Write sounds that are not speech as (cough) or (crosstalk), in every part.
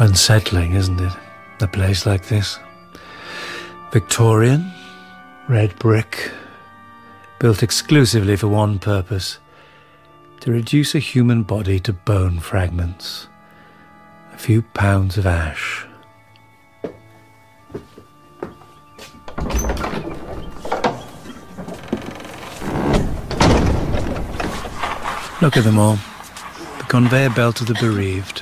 Unsettling, isn't it? A place like this. Victorian, red brick, built exclusively for one purpose to reduce a human body to bone fragments. A few pounds of ash. Look at them all. The conveyor belt of the bereaved.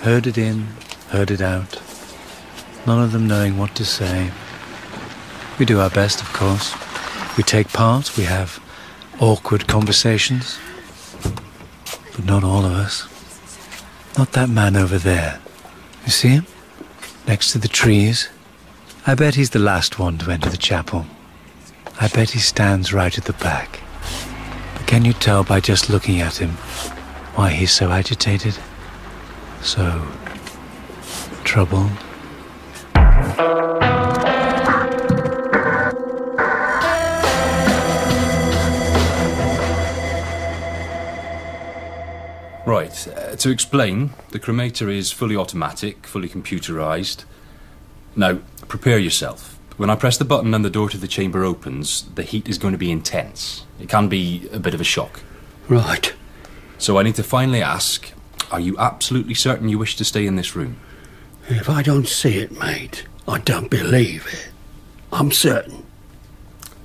Herded in, herded out. None of them knowing what to say. We do our best, of course. We take part, we have awkward conversations. But not all of us. Not that man over there. You see him? Next to the trees. I bet he's the last one to enter the chapel. I bet he stands right at the back. But can you tell by just looking at him why he's so agitated? So troubled? Right, uh, to explain, the cremator is fully automatic, fully computerized. Now, prepare yourself. When I press the button and the door to the chamber opens, the heat is going to be intense. It can be a bit of a shock. Right. So I need to finally ask are you absolutely certain you wish to stay in this room? If I don't see it, mate, I don't believe it. I'm certain.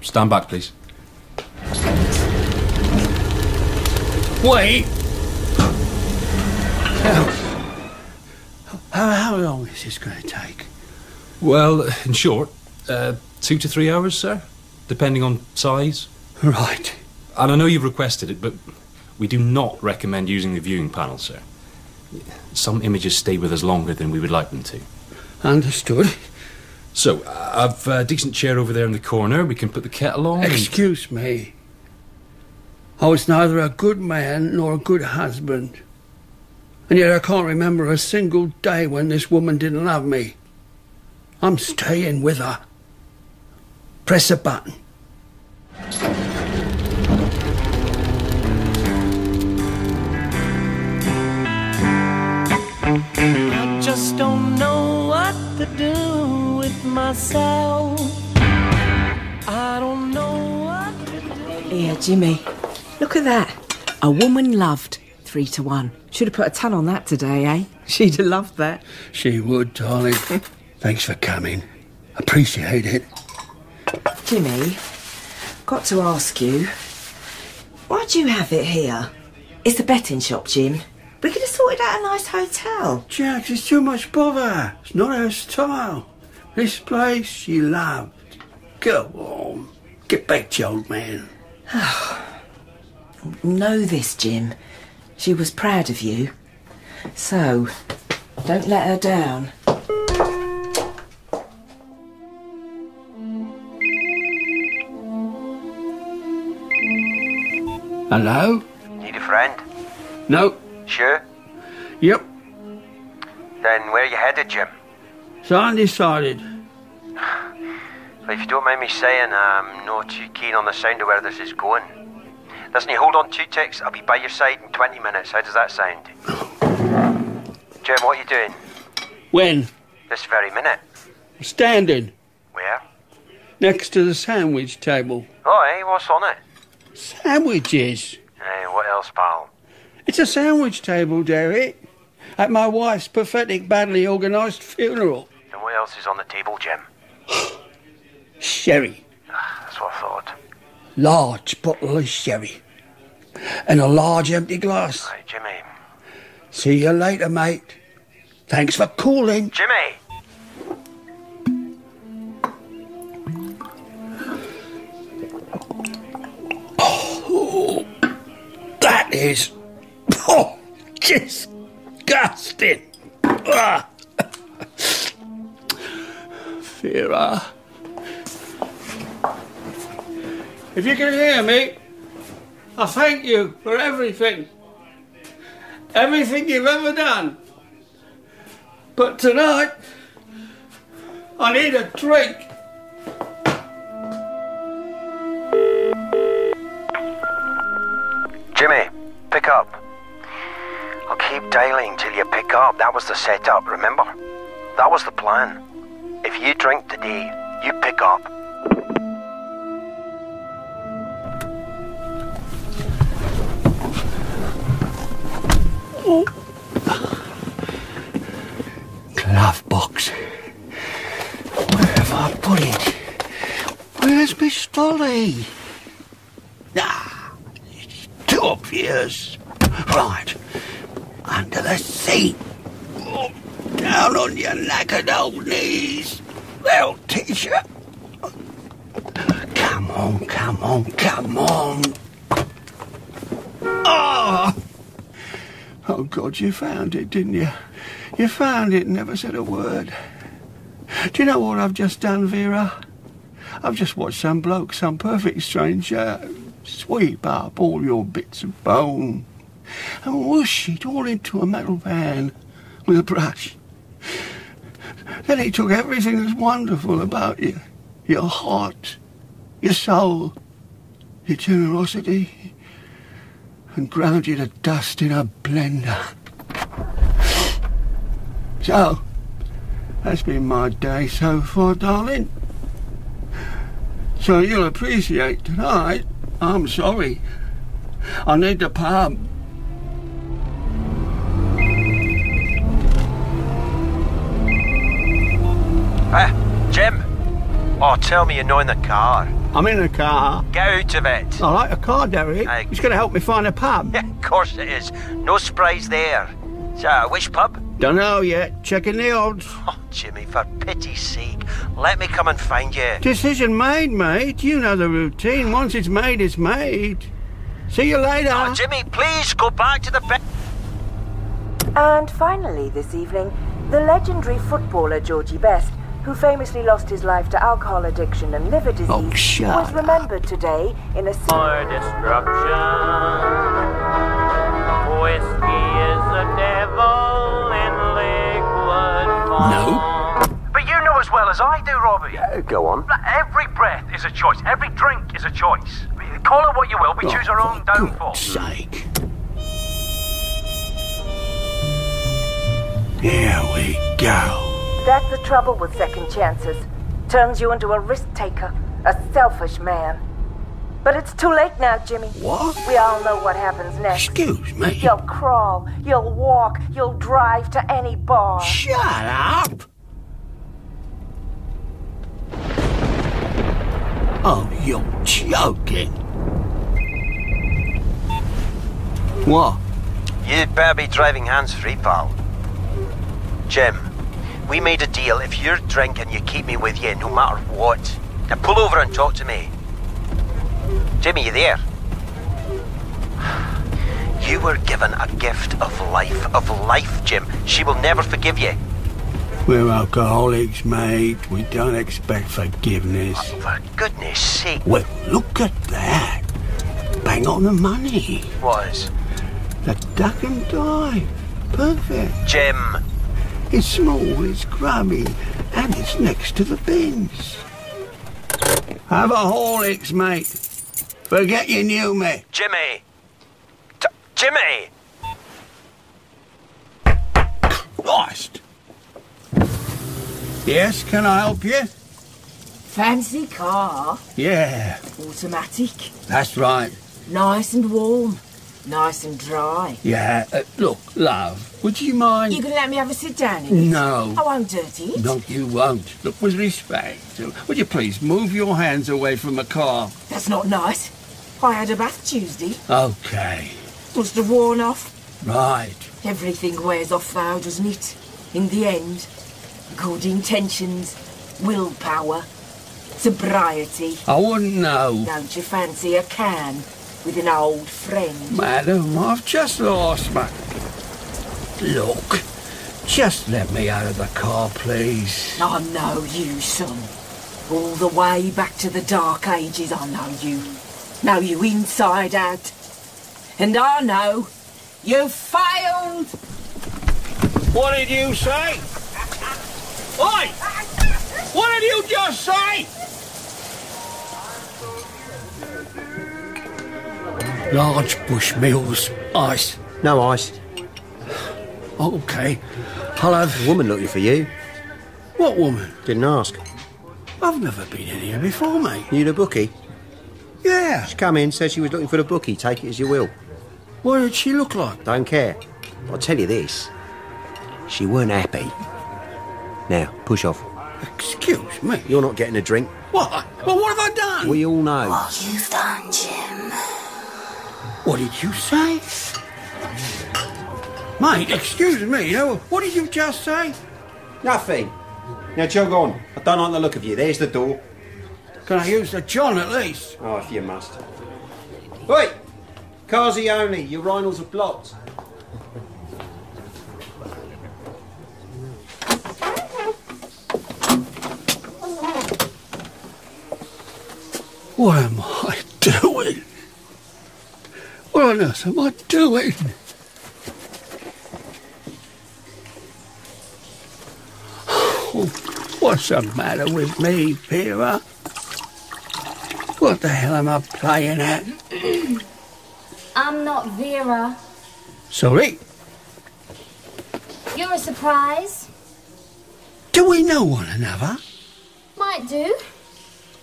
Stand back, please. Wait! How, how, how long is this going to take? Well, in short, uh, two to three hours, sir, depending on size. Right. And I know you've requested it, but we do not recommend using the viewing panel, sir. Some images stay with us longer than we would like them to. Understood. So, I've a decent chair over there in the corner. We can put the kettle on. and- Excuse me. I was neither a good man nor a good husband. And yet I can't remember a single day when this woman didn't love me. I'm staying with her. Press a button. I just don't know what to do with myself. I don't know what to do. Here, Jimmy. Look at that. A woman loved. Three to one. Should have put a ton on that today, eh? (laughs) She'd have loved that. She would, darling. Thanks for coming. Appreciate it. Jimmy, got to ask you. Why'd you have it here? It's the betting shop, Jim. We could have sorted out a nice hotel. Jack, it's too much bother. It's not her style. This place she loved. Go on. Get back to your old man. (sighs) Know this, Jim. She was proud of you. So, don't let her down. Hello? Need a friend? No. Sure. Yep. Then where you headed, Jim? So undecided. Well, if you don't mind me saying, I'm not too keen on the sound of where this is going. Listen, you hold on two ticks. I'll be by your side in 20 minutes. How does that sound? Jim, what are you doing? When? This very minute. Standing. Where? Next to the sandwich table. Oh, hey, what's on it? Sandwiches. Hey, what else, pal? It's a sandwich table, Derek. At my wife's pathetic, badly organised funeral. And what else is on the table, Jim? Sherry. Ah, that's what I thought. Large bottle of sherry. And a large empty glass. Right, Jimmy. See you later, mate. Thanks for calling. Jimmy! Oh, That is. Oh, disgusting. Ah. Vera. If you can hear me, I thank you for everything. Everything you've ever done. But tonight, I need a drink. Till up. That was the setup, remember? That was the plan. If you drink today, you pick up. Glove box. Where have I put it? Where's Miss stolly? Ah, it's too obvious. Right. The seat. Oh, down on your knackered old knees. They'll teach you. Come on, come on, come on. Ah! Oh, God, you found it, didn't you? You found it and never said a word. Do you know what I've just done, Vera? I've just watched some bloke, some perfect stranger, sweep up all your bits of bone and whoosh it all into a metal pan with a brush. Then he took everything that's wonderful about you your heart, your soul, your generosity and ground you to dust in a blender. So, that's been my day so far, darling. So you'll appreciate tonight. I'm sorry. I need the pub. Oh, tell me you're not in the car. I'm in the car. Get out of it. I like a car, Derek. Aye. It's going to help me find a pub. Yeah, of course it is. No surprise there. So, which pub? Don't know yet. Checking the odds. (laughs) Oh, Jimmy, for pity's sake, let me come and find you. Decision made, mate. You know the routine. Once it's made, it's made. See you later. Oh, Jimmy, please go back to the bed. And finally, this evening, the legendary footballer Georgie Best, who famously lost his life to alcohol addiction and liver disease, Oh, shut was remembered today in a. For destruction. Whiskey is the devil in liquid form. No. But you know as well as I do, Robbie. go on. Every breath is a choice. Every drink is a choice. Call it what you will. We choose our own Oh, for downfall. Sake. Here we go. That's the trouble with second chances. Turns you into a risk taker, a selfish man. But it's too late now, Jimmy. What? We all know what happens next. Excuse me. You'll crawl, you'll walk, you'll drive to any bar. Shut up! Oh, you're joking. What? You'd better be driving hands free, pal. Jim, we made a deal. If you're drinking, you keep me with you no matter what. Now pull over and talk to me. Jimmy, you there? You were given a gift of life, of life, Jim. She will never forgive you. We're alcoholics, mate. We don't expect forgiveness. Oh, for goodness sake. Well, look at that. Bang on the money. Was. The duck and dive. Perfect. Jim. It's small, it's grubby, and it's next to the bins. Have a Horlicks, mate. Forget you knew me. Jimmy. T- Jimmy! Christ. Yes, can I help you? Fancy car, Yeah, automatic, that's right. nice and warm, nice and dry. Yeah, uh, look, love, would you mind? You can let me have a sit down in it? No. I won't dirty it. No, you won't. Look, with respect, uh, would you please move your hands away from the car? That's not nice. I had a bath Tuesday. Okay, Must have worn off. right. Everything wears off though, doesn't it? In the end. Good intentions, willpower, sobriety. I wouldn't know. Don't you fancy a can with an old friend? Madam, I've just lost my... Look, just let me out of the car, please. I know you, son. All the way back to the dark ages, I know you. Know you inside out. And I know you failed. What did you say? Oi! What did you just say? Large Bushmills, ice. No ice. Okay. I'll have. A woman looking for you. What woman? Didn't ask. I've never been in here before, mate. You the bookie? Yeah. She come in, said she was looking for the bookie. Take it as you will. What did she look like? Don't care. I'll tell you this. She weren't happy. Now, push off. Excuse me. You're not getting a drink. What? Well, what have I done? We all know. What you've done, Jim. What did you say? Mate, excuse me, you know, what did you just say? Nothing. Now jog on. I don't like the look of you. There's the door. Can I use the John at least? Oh, if you must. Wait! Carzioni, your urinals are blocked. What am I doing? What on earth am I doing? Oh, what's the matter with me, Vera? What the hell am I playing at? I'm not Vera. Sorry? You're a surprise. Do we know one another? Might do.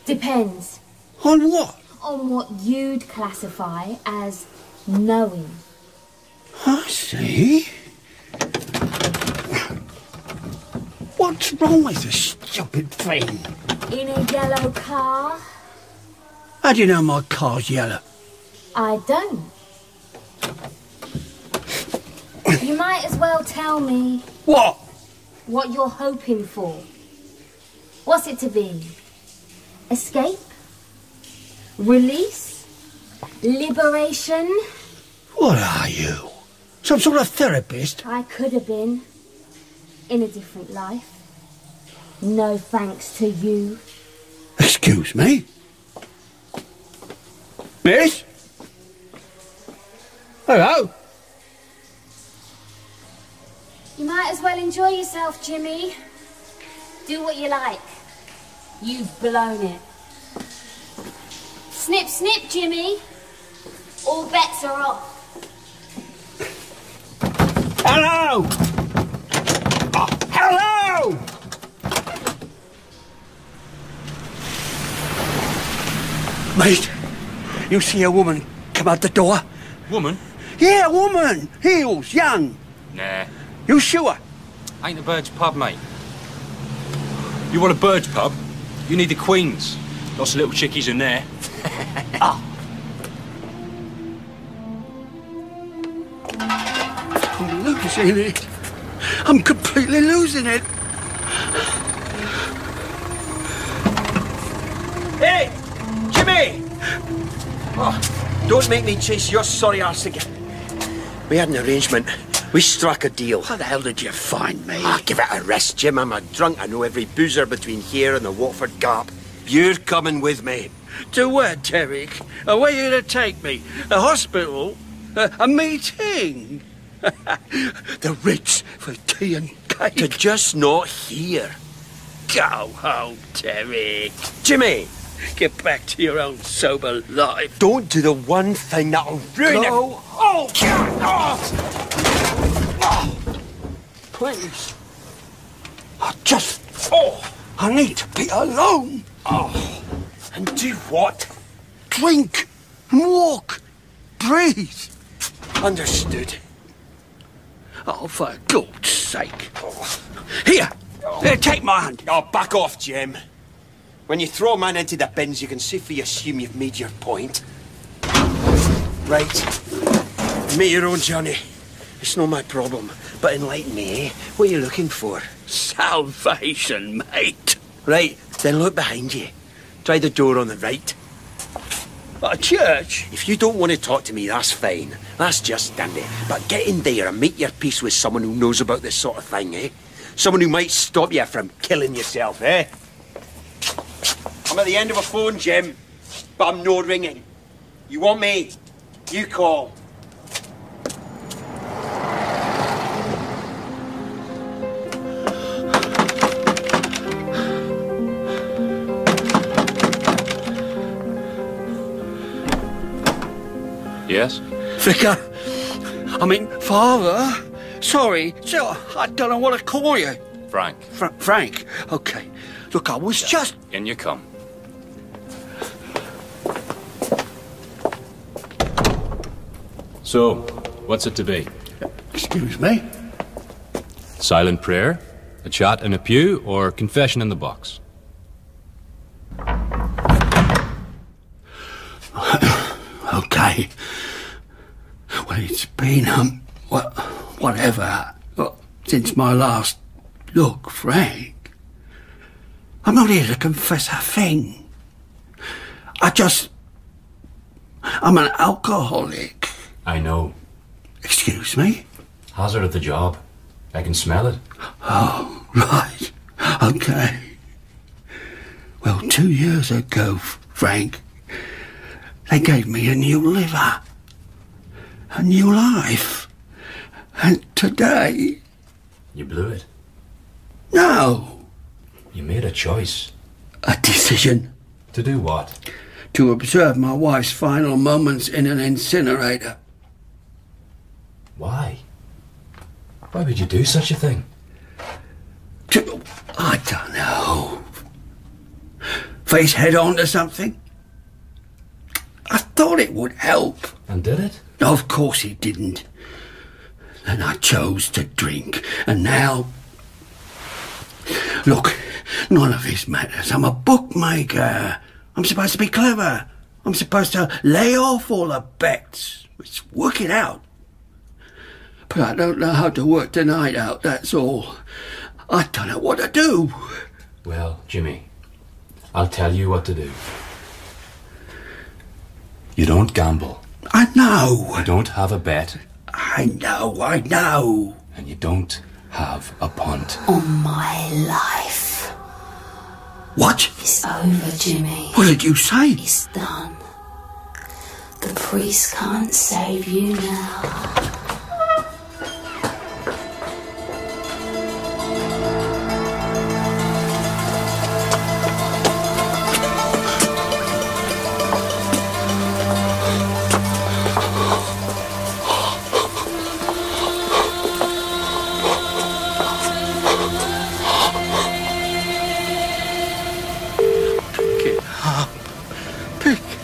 Depends On what? on what you'd classify as knowing. I see. What's wrong with the stupid thing? In a yellow car? How do you know my car's yellow? I don't. you might as well tell me What? what you're hoping for. What's it to be? Escape? Release? Liberation? What are you? Some sort of therapist? I could have been. In a different life. No thanks to you. Excuse me? Miss? Hello? You might as well enjoy yourself, Jimmy. Do what you like. You've blown it. Snip, snip, Jimmy. All bets are off. Hello? Oh, hello? Mate, you see a woman come out the door? Woman? Yeah, woman. Heels, young. Nah. You sure? Ain't the Bird's pub, mate. You want a Bird's pub? You need the Queen's. Lots of little chickies in there. I'm (laughs) ah, losing it. I'm completely losing it. Hey! Jimmy! Oh, don't make me chase your sorry arse again. We had an arrangement. We struck a deal. How the hell did you find me? Ah, give it a rest, Jim. I'm a drunk. I know every boozer between here and the Watford Gap. You're coming with me. To where, Derek? Where you going to take me? A hospital? Uh, a meeting? (laughs) the Ritz for tea and cake. To just not here. Go home, Derek. Jimmy! Get back to your own sober life. Don't do the one thing that'll ruin Go it. Oh, Please. I just. Oh, I need to be alone. Oh, and do what? Drink walk. Breathe. Understood. Oh, for God's sake. Here. Here, take my hand. Oh, back off, Jim. When you throw a man into the bins, you can safely assume you've made your point. Right. Make your own journey. It's not my problem. But enlighten me, eh? What are you looking for? Salvation, mate. Right, then look behind you. Try the door on the right. A church? If you don't want to talk to me, that's fine. That's just dandy. But get in there and make your peace with someone who knows about this sort of thing, eh? Someone who might stop you from killing yourself, eh? I'm at the end of a phone, Jim, but I'm not ringing. You want me? You call. Yes? Vicar. I mean, Father. Sorry, so I don't know what to call you. Frank, Fra- Frank. Okay. Look, I was just. in you come. So, what's it to be? Excuse me? Silent prayer, a chat in a pew, or confession in the box? (coughs) Okay. It's been, um, what, whatever, since my last look, Frank. I'm not here to confess a thing. I just. I'm an alcoholic. I know. Excuse me? Hazard of the job. I can smell it. Oh, right. Okay. Well, two years ago, Frank, they gave me a new liver, a new life. And today, You blew it. no, You made a choice. a decision To do what? to observe my wife's final moments in an incinerator. Why? Why would you do such a thing? To, I don't know. Face head on to something? I thought it would help. And did it? Of course it didn't. And I chose to drink, and now. Look, none of this matters. I'm a bookmaker. I'm supposed to be clever. I'm supposed to lay off all the bets. It's working out. But I don't know how to work tonight out, that's all. I don't know what to do. Well, Jimmy, I'll tell you what to do. You don't gamble. I know. You don't have a bet. I know, I know. And you don't have a punt. On my life. What? It's over, Jimmy. What did you say? It's done. The priest can't save you now.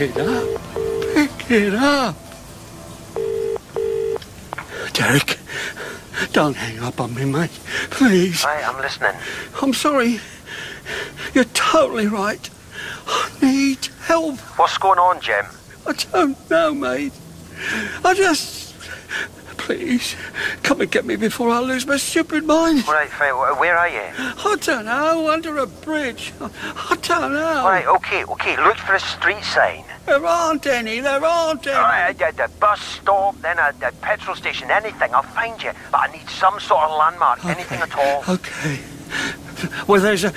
It up. Pick it up. Derek, don't hang up on me, mate. Please. Hi, I'm listening. I'm sorry. You're totally right. I need help. What's going on, Jim? I don't know, mate. I just. Please, come and get me before I lose my stupid mind. Right, fine. Where are you? I don't know, under a bridge. I don't know. All right, okay, okay. Look for a street sign. There aren't any, there aren't any. Right, the bus stop, then a, the petrol station, anything. I'll find you. But I need some sort of landmark, anything at all. Okay. Well, there's a.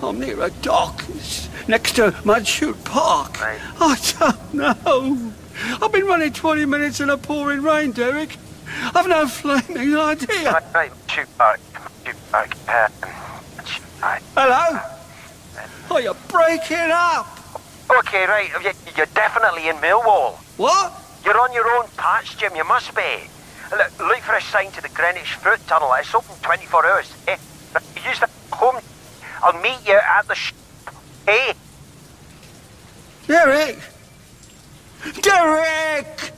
I'm near a dock. It's next to Mudchute Park. Right. I don't know. I've been running 20 minutes in a pouring rain, Derek. I've no flaming idea. Right, right, shoot back, shoot back. Um, back. Hello? Oh, you're breaking up. Okay, right. You, you're definitely in Millwall. What? You're on your own patch, Jim. You must be. Look, look for a sign to the Greenwich Foot Tunnel. It's open 24 hours. Eh? Use the home. I'll meet you at the sh. Hey. Derek! Derek!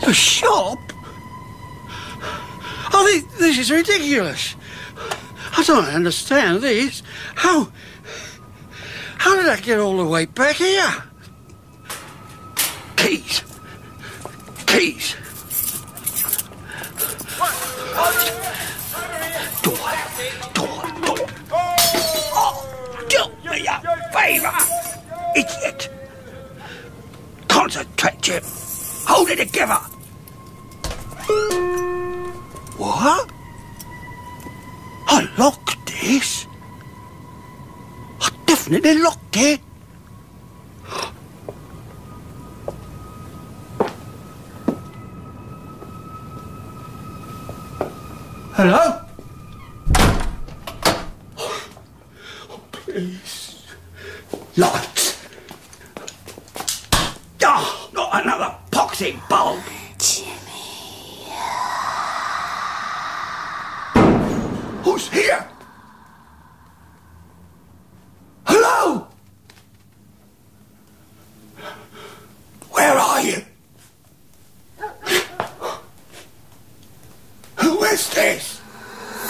The shop? Oh, think this is ridiculous. I don't understand this. How. How did I get all the way back here? Keys. Keys. Door. Door. Door. Oh, do me a favour, idiot. Concentrate, Jim. Hold it together. What? I locked this. I definitely locked it. Hello? Please. Lights. Ah, not another poxy bulb. Jimmy. Who's here? Hello? Where are you? Who is this?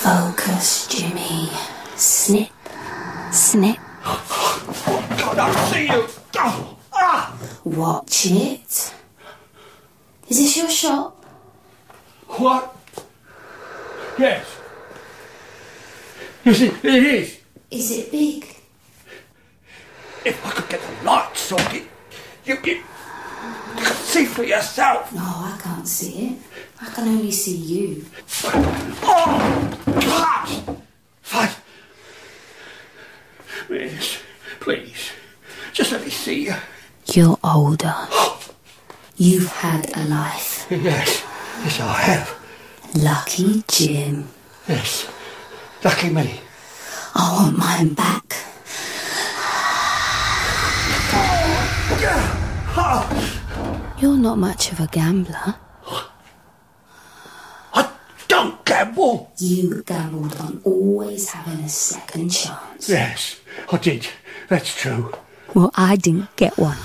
Focus, Jimmy. Snip. Snip. God, I see you. Oh, ah! Watch it. Is this your shop? What? Yes. Yes, it, it is. Is it big? If I could get the light sorted, you, you, could see for yourself. No, I can't see it. I can only see you. Oh, God! Fine. Miss, please, just let me see you. You're older. You've had a life. Yes, yes, I have. Lucky Jim. Yes, lucky me. I want mine back. You're not much of a gambler. I don't gamble. You gambled on always having a second chance. Yes, I did. That's true. Well, I didn't get one.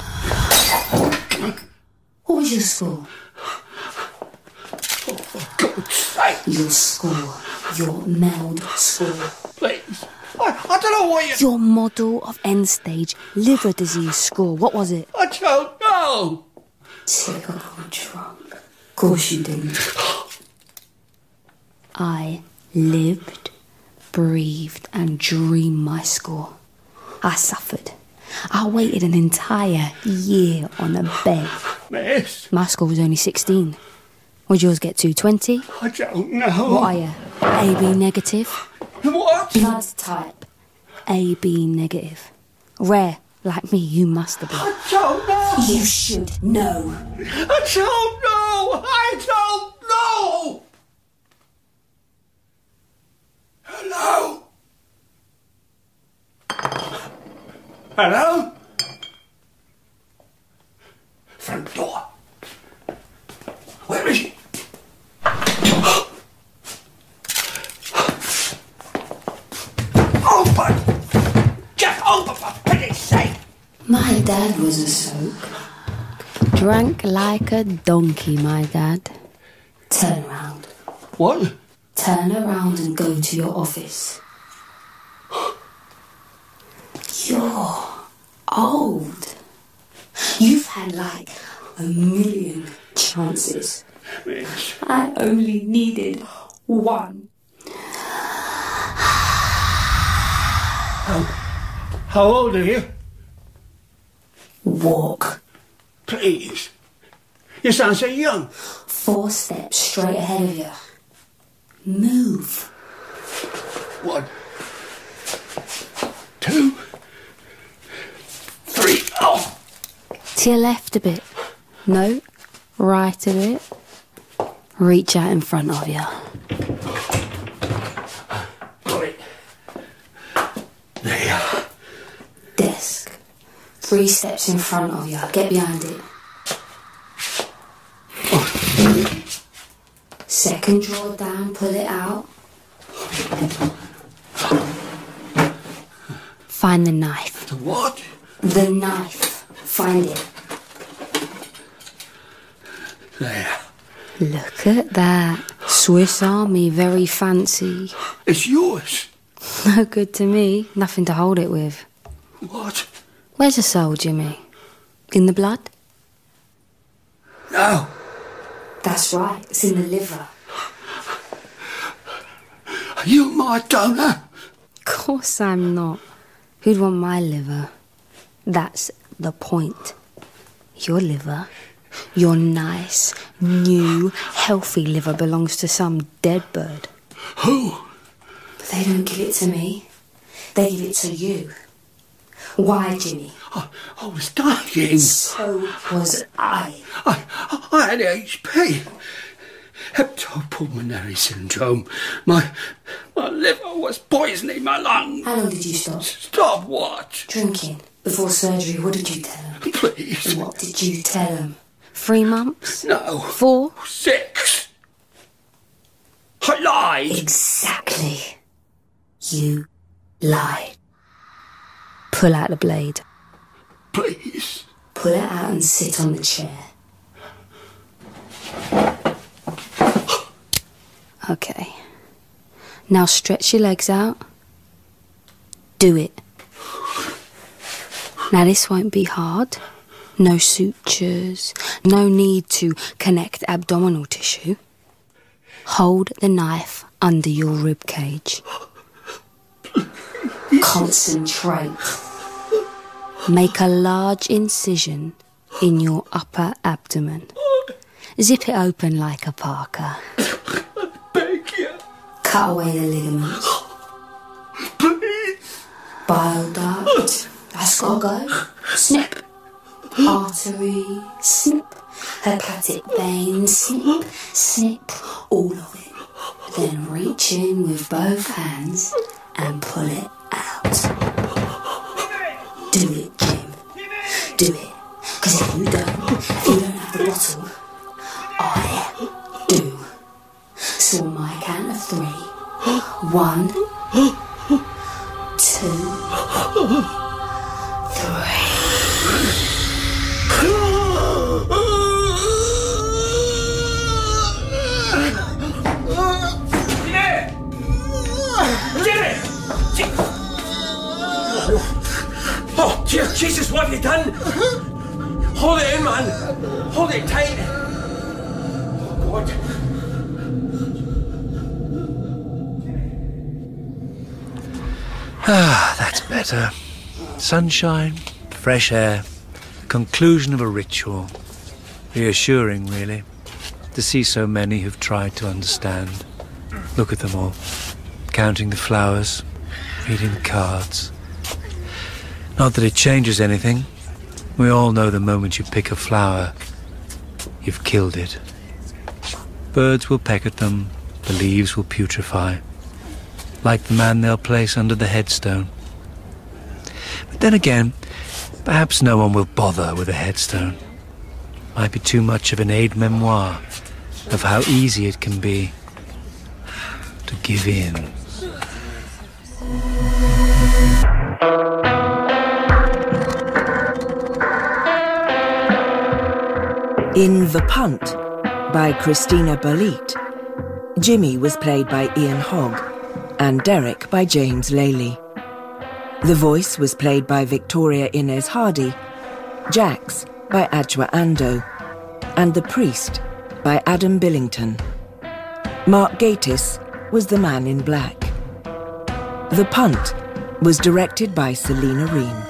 What was your score? For God's sake, Your score. Your MELD score. please. I, I don't know what you. Your model of end stage liver disease score. What was it? I don't know. Typical drunk. Of course you didn't. I lived, breathed, and dreamed my score. I suffered. I waited an entire year on a bed. Miss, My score was only 16. Would yours get 220? I don't know. What are you? AB negative? What? Blood type? AB negative. Rare, like me, you must have been. I don't know. You should know. I don't know. I don't know. Hello? Hello? Front door. Where is she? Open! Just open for pity's sake! My dad was a soak. Drank like a donkey, my dad. Turn around. What? Turn around and go to your office. You're old. You've had like a million chances. I only needed one. how old are you? Walk. Please. You sound so young. Four steps straight ahead of you. Move. One, two, three. Oh, To your left a bit. No, right a bit. Reach out in front of you. it. There. You are. Desk. Three steps in front of you. Get behind it. Second drawer down, pull it out. Find the knife. The what? The knife. Find it. There. Look at that. Swiss Army, very fancy. It's yours. (laughs) No good to me. Nothing to hold it with. What? Where's the soul, Jimmy? In the blood? No. That's right. It's in the liver. Are you my donor? Of course I'm not. Who'd want my liver? That's the point. Your liver, your nice, new, healthy liver belongs to some dead bird. Who? They don't give it to me. They give it to you. Why, Jimmy? I, I was dying. So was I. I, I had HP. Hepatopulmonary syndrome. My, my liver was poisoning my lungs. How long did you stop? Stop what? Drinking. Before surgery, what did you tell him? Please. What did you tell him? Three months? No. Four? Six. I lied. Exactly. You lied. Pull out the blade. Please. Pull it out and sit on the chair. (gasps) Okay. Now stretch your legs out. Do it. Now, this won't be hard. No sutures, no need to connect abdominal tissue. Hold the knife under your rib cage. Concentrate. Make a large incision in your upper abdomen. Zip it open like a you. Cut away the ligaments. Please. Bile duct. Gotta go. Snip. Artery. Snip. Hepatic vein. Snip. Snip. All of it. Then reach in with both hands and pull it out. Do it, Jim. Do it. Because if you don't, if you don't have the bottle, I do. So on my count of three. One, two, Oh, Je- Jesus, what have you done? Hold it in, man. Hold it tight. Oh, God. (sighs) Ah, that's better. Sunshine, fresh air, conclusion of a ritual. Reassuring, really, to see so many who've tried to understand. Look at them all, counting the flowers, reading the cards. Not that it changes anything. We all know the moment you pick a flower, you've killed it. Birds will peck at them, the leaves will putrefy like the man they'll place under the headstone. Then again, perhaps no one will bother with a headstone. Might be too much of an aid memoir of how easy it can be to give in. In The Punt by Christina Balit, Jimmy was played by Ian Hogg and Derek by James Lely. The voice was played by Victoria Inez Hardy, Jax by Ajwa Ando, and The Priest by Adam Billington. Mark Gatiss was the man in black. The Punt was directed by Selina Reen.